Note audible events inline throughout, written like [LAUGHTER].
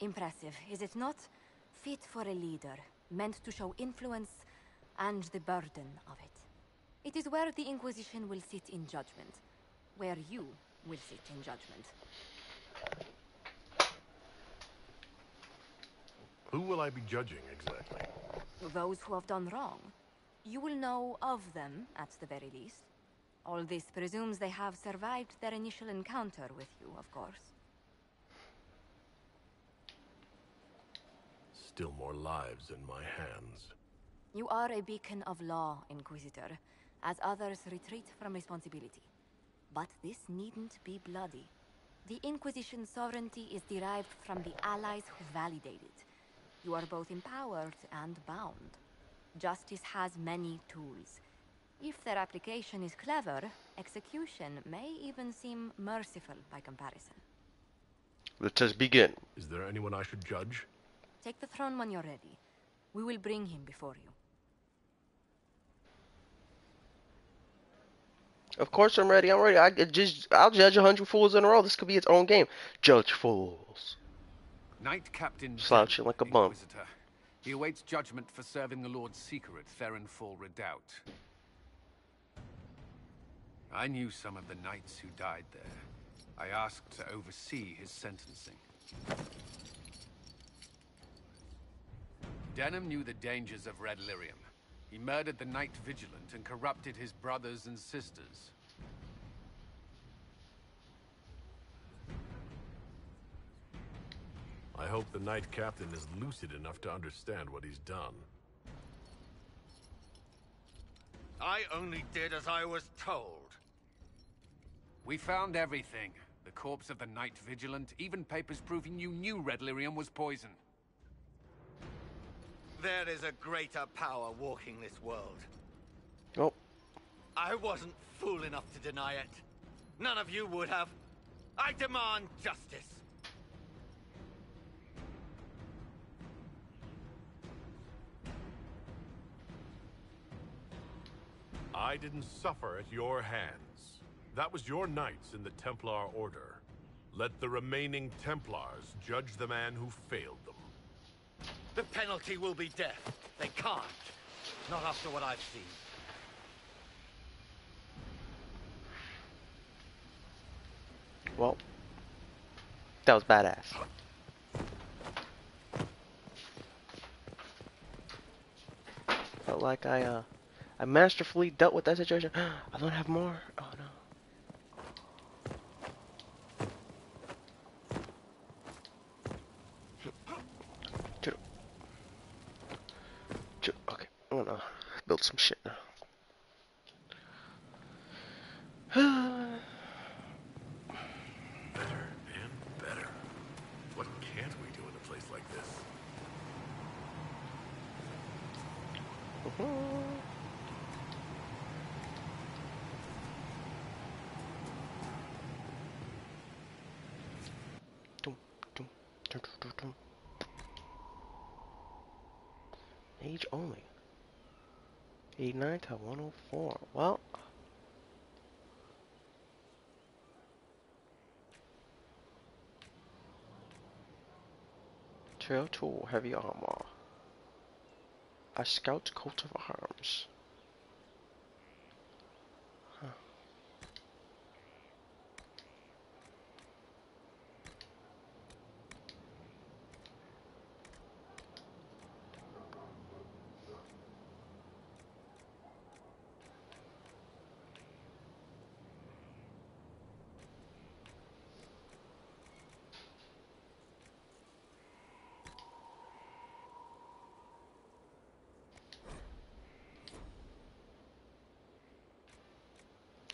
Impressive, is it not? Fit for a leader, meant to show influence and the burden of it. It is where the Inquisition will sit in judgment. Where you will sit in judgment. Who will I be judging exactly? Those who have done wrong. You will know of them, at the very least. All this presumes they have survived their initial encounter with you, of course. Still more lives in my hands. You are a beacon of law, Inquisitor, as others retreat from responsibility. But this needn't be bloody. The Inquisition's sovereignty is derived from the allies who validate it. You are both empowered and bound. Justice has many tools. If their application is clever, execution may even seem merciful by comparison. Let us begin. Is there anyone I should judge? Take the throne when you're ready. We will bring him before you. Of course I'm ready. I'm ready. I just I'll judge a hundred fools in a row. This could be its own game. Judge fools. Knight Captain Slouching like a bum. He awaits judgment for serving the Lord Seeker at Therinfal Redoubt. I knew some of the knights who died there. I asked to oversee his sentencing. Denam knew the dangers of Red Lyrium. He murdered the Knight Vigilant and corrupted his brothers and sisters. I hope the Knight Captain is lucid enough to understand what he's done. I only did as I was told. We found everything. The corpse of the Knight Vigilant, even papers proving you knew Red Lyrium was poison. There is a greater power walking this world. Oh, I wasn't fool enough to deny it. None of you would have. I demand justice. I didn't suffer at your hands. That was your knights in the Templar Order. Let the remaining Templars judge the man who failed them. The penalty will be death. They can't. Not after what I've seen. well. That was badass. Felt like I uh I masterfully dealt with that situation. [GASPS] I don't have more. Oh no. Choo. Choo. Okay, I'm gonna build some shit now. Better and better. What can't we do in a place like this? Dum, dum, dum, dum, dum, dum. Age only. 89 to 104. Well. Trail tool, heavy armor. A scout coat of arms.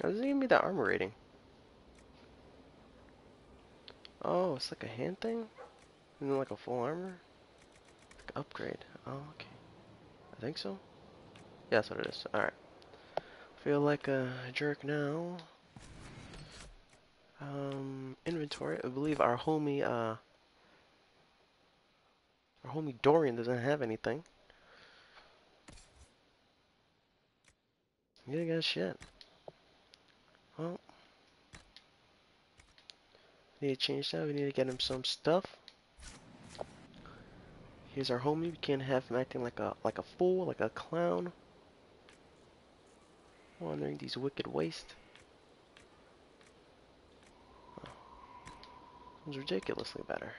How does it give me the armor rating? Oh, it's like a hand thing? Then like a full armor? Like upgrade. Oh, okay. I think so. Yeah, that's what it is. Alright. Feel like a jerk now. Um, inventory. I believe our homie, uh, our homie Dorian doesn't have anything. Yeah, got shit. Well, need to change that. We need to get him some stuff. Here's our homie. We can't have him acting like a like a fool, like a clown. Wandering these wicked wastes. Sounds ridiculously better.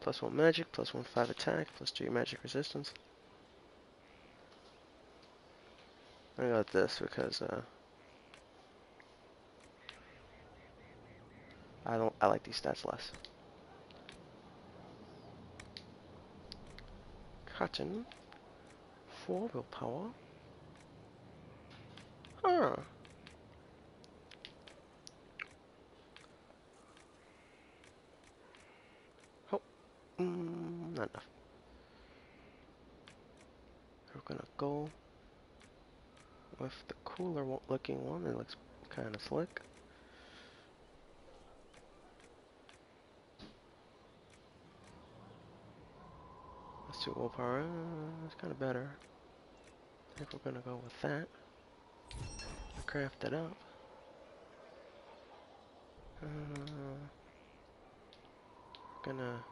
Plus one magic, plus one five attack, plus two magic resistance. I got this because uh, I don't I like these stats less. Cotton, four willpower. Huh. Mm, not enough. We're gonna go with the cooler looking one. It looks kind of slick. Let's do willpower. It's kind of better. I think we're gonna go with that. Craft it up. Uh, gonna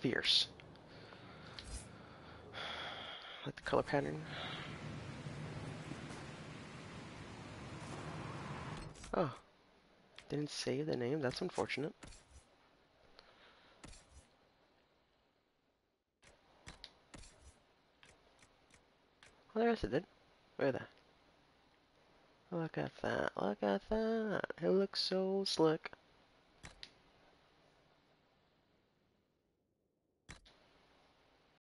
fierce. like the color pattern. Oh. Didn't save the name, that's unfortunate. Well, there it did. Look at that. Look at that. Look at that. It looks so slick.